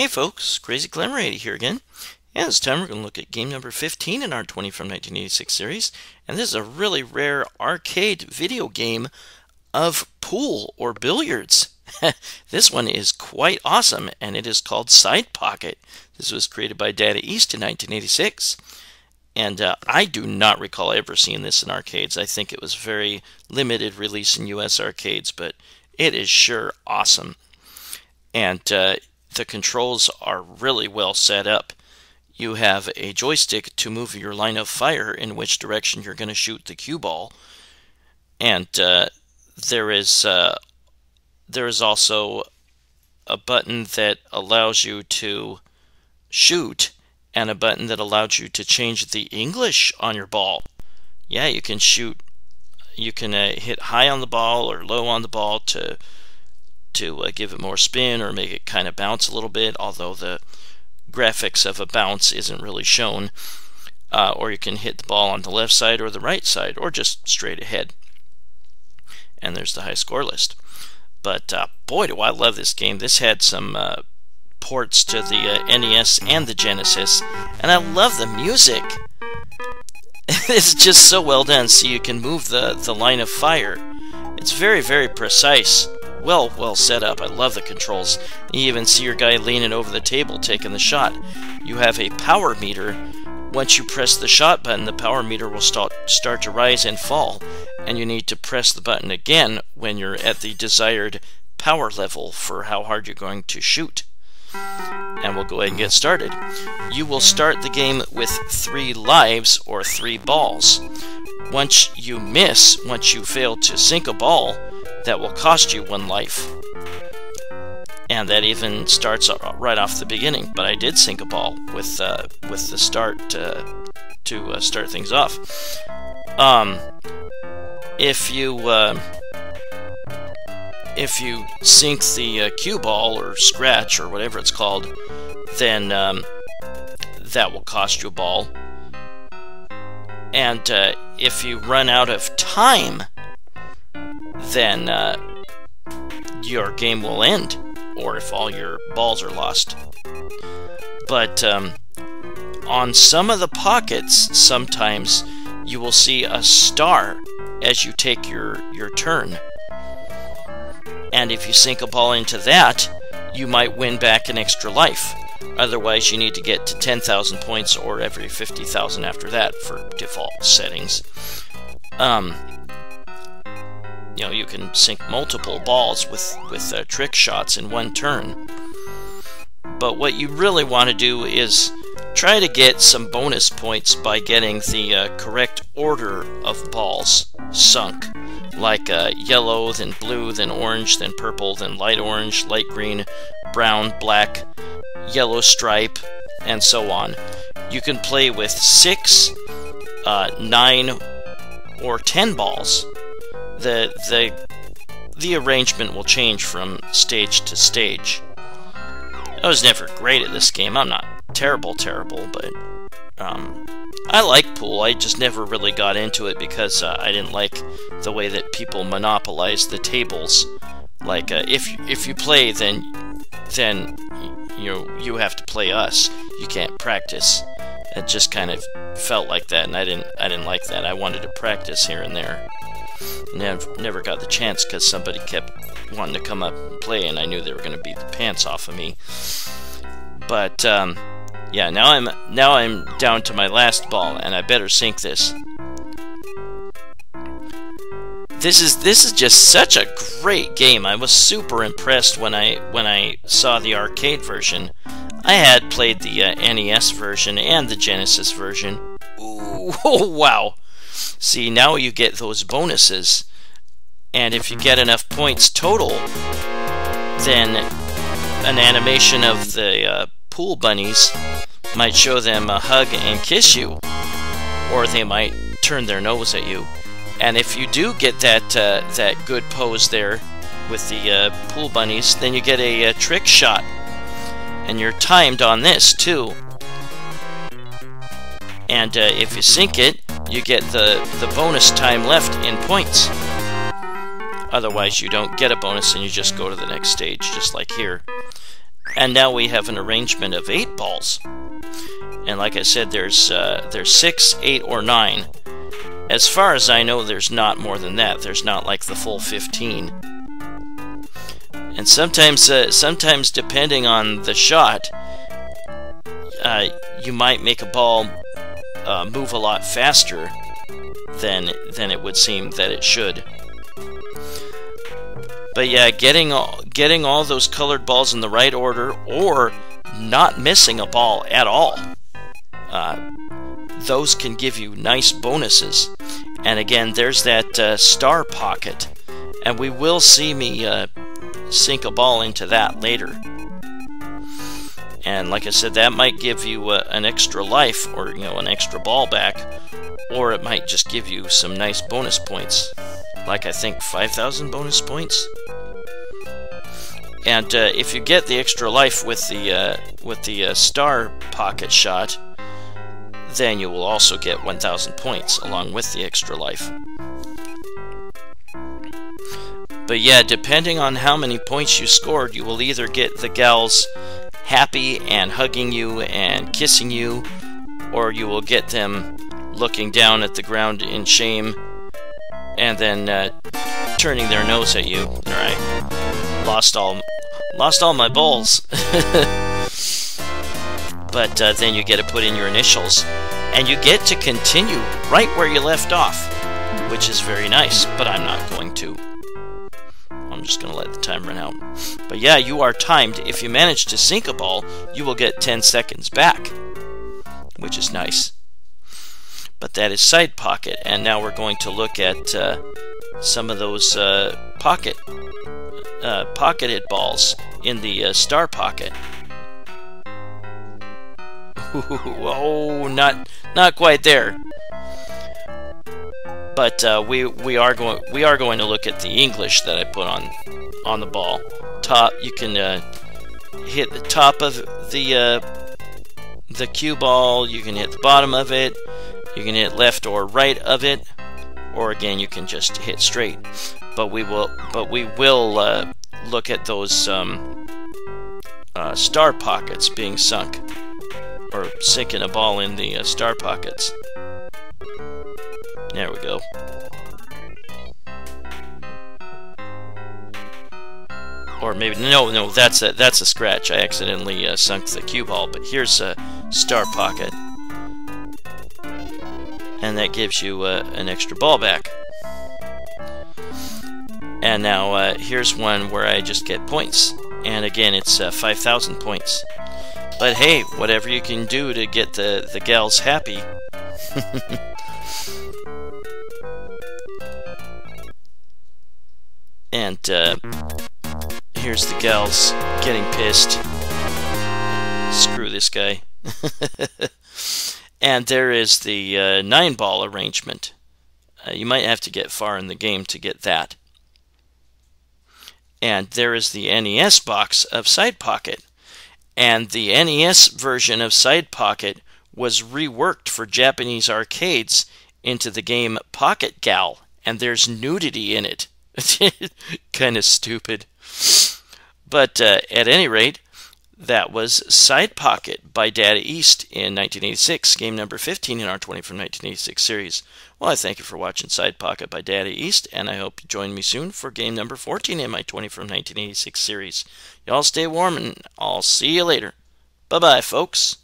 Hey folks, Crazy Glenn here again. And this time we're going to look at game number 15 in our 20 from 1986 series. And this is a really rare arcade video game of pool or billiards. this one is quite awesome and it is called Side Pocket. This was created by Data East in 1986. And uh, I do not recall ever seeing this in arcades. I think it was very limited release in US arcades, but it is sure awesome. And uh, the controls are really well set up. You have a joystick to move your line of fire in which direction you're going to shoot the cue ball, and uh, there is uh, there is also a button that allows you to shoot, and a button that allows you to change the English on your ball. Yeah, you can shoot. You can uh, hit high on the ball or low on the ball to to uh, give it more spin or make it kind of bounce a little bit, although the graphics of a bounce isn't really shown. Uh, or you can hit the ball on the left side or the right side, or just straight ahead. And there's the high score list. But uh, boy, do I love this game. This had some uh, ports to the uh, NES and the Genesis, and I love the music. it's just so well done, so you can move the, the line of fire. It's very, very precise well, well set up. I love the controls. You even see your guy leaning over the table taking the shot. You have a power meter. Once you press the shot button, the power meter will start, start to rise and fall, and you need to press the button again when you're at the desired power level for how hard you're going to shoot. And we'll go ahead and get started. You will start the game with three lives or three balls. Once you miss, once you fail to sink a ball, that will cost you one life. And that even starts right off the beginning. But I did sink a ball with uh, with the start uh, to uh, start things off. Um, if you uh, if you sink the uh, cue ball or scratch or whatever it's called, then um, that will cost you a ball. And uh, if you run out of time then uh, your game will end, or if all your balls are lost. But um, on some of the pockets, sometimes you will see a star as you take your, your turn. And if you sink a ball into that, you might win back an extra life. Otherwise, you need to get to 10,000 points or every 50,000 after that for default settings. Um, you know you can sink multiple balls with with uh, trick shots in one turn. But what you really want to do is try to get some bonus points by getting the uh, correct order of balls sunk, like uh, yellow, then blue, then orange, then purple, then light orange, light green, brown, black, yellow stripe, and so on. You can play with six, uh, nine, or ten balls the the the arrangement will change from stage to stage. I was never great at this game. I'm not terrible, terrible, but um, I like pool. I just never really got into it because uh, I didn't like the way that people monopolize the tables. Like uh, if if you play, then then you you have to play us. You can't practice. It just kind of felt like that, and I didn't I didn't like that. I wanted to practice here and there. Never, never got the chance because somebody kept wanting to come up and play, and I knew they were going to beat the pants off of me. But um, yeah, now I'm now I'm down to my last ball, and I better sink this. This is this is just such a great game. I was super impressed when I when I saw the arcade version. I had played the uh, NES version and the Genesis version. Ooh, oh, wow! See, now you get those bonuses. And if you get enough points total, then an animation of the uh, pool bunnies might show them a hug and kiss you. Or they might turn their nose at you. And if you do get that uh, that good pose there with the uh, pool bunnies, then you get a, a trick shot. And you're timed on this, too. And uh, if you sink it, you get the, the bonus time left in points. Otherwise, you don't get a bonus and you just go to the next stage, just like here. And now we have an arrangement of eight balls. And like I said, there's uh, there's six, eight, or nine. As far as I know, there's not more than that. There's not like the full 15. And sometimes, uh, sometimes depending on the shot, uh, you might make a ball uh, move a lot faster than than it would seem that it should. But yeah, getting all, getting all those colored balls in the right order, or not missing a ball at all, uh, those can give you nice bonuses. And again, there's that uh, star pocket, and we will see me uh, sink a ball into that later. And like I said, that might give you uh, an extra life, or you know, an extra ball back, or it might just give you some nice bonus points, like I think 5,000 bonus points. And uh, if you get the extra life with the uh, with the uh, star pocket shot, then you will also get 1,000 points along with the extra life. But yeah, depending on how many points you scored, you will either get the gals happy and hugging you and kissing you, or you will get them looking down at the ground in shame and then uh, turning their nose at you. Alright, lost all, lost all my balls. but uh, then you get to put in your initials, and you get to continue right where you left off, which is very nice, but I'm not going to. I'm just going to let the time run out. But yeah, you are timed. If you manage to sink a ball, you will get 10 seconds back, which is nice. But that is side pocket, and now we're going to look at uh, some of those uh, pocket uh, pocketed balls in the uh, star pocket. oh, not not quite there but uh, we we are going we are going to look at the English that I put on on the ball. Top, you can uh, hit the top of the uh, the cue ball. You can hit the bottom of it. You can hit left or right of it, or again you can just hit straight. But we will but we will uh, look at those um, uh, star pockets being sunk or sinking a ball in the uh, star pockets. There we go. Or maybe, no, no, that's a, that's a scratch. I accidentally uh, sunk the cue ball, but here's a star pocket. And that gives you uh, an extra ball back. And now uh, here's one where I just get points. And again, it's uh, 5,000 points. But hey, whatever you can do to get the, the gals happy. And uh, here's the gals getting pissed. Screw this guy. and there is the uh, nine ball arrangement. Uh, you might have to get far in the game to get that. And there is the NES box of Side Pocket. And the NES version of Side Pocket was reworked for Japanese arcades into the game Pocket Gal, and there's nudity in it. kind of stupid. But uh, at any rate, that was Side Pocket by Data East in 1986, game number 15 in our 20 from 1986 series. Well, I thank you for watching Side Pocket by Data East, and I hope you join me soon for game number 14 in my 20 from 1986 series. Y'all stay warm, and I'll see you later. Bye bye, folks.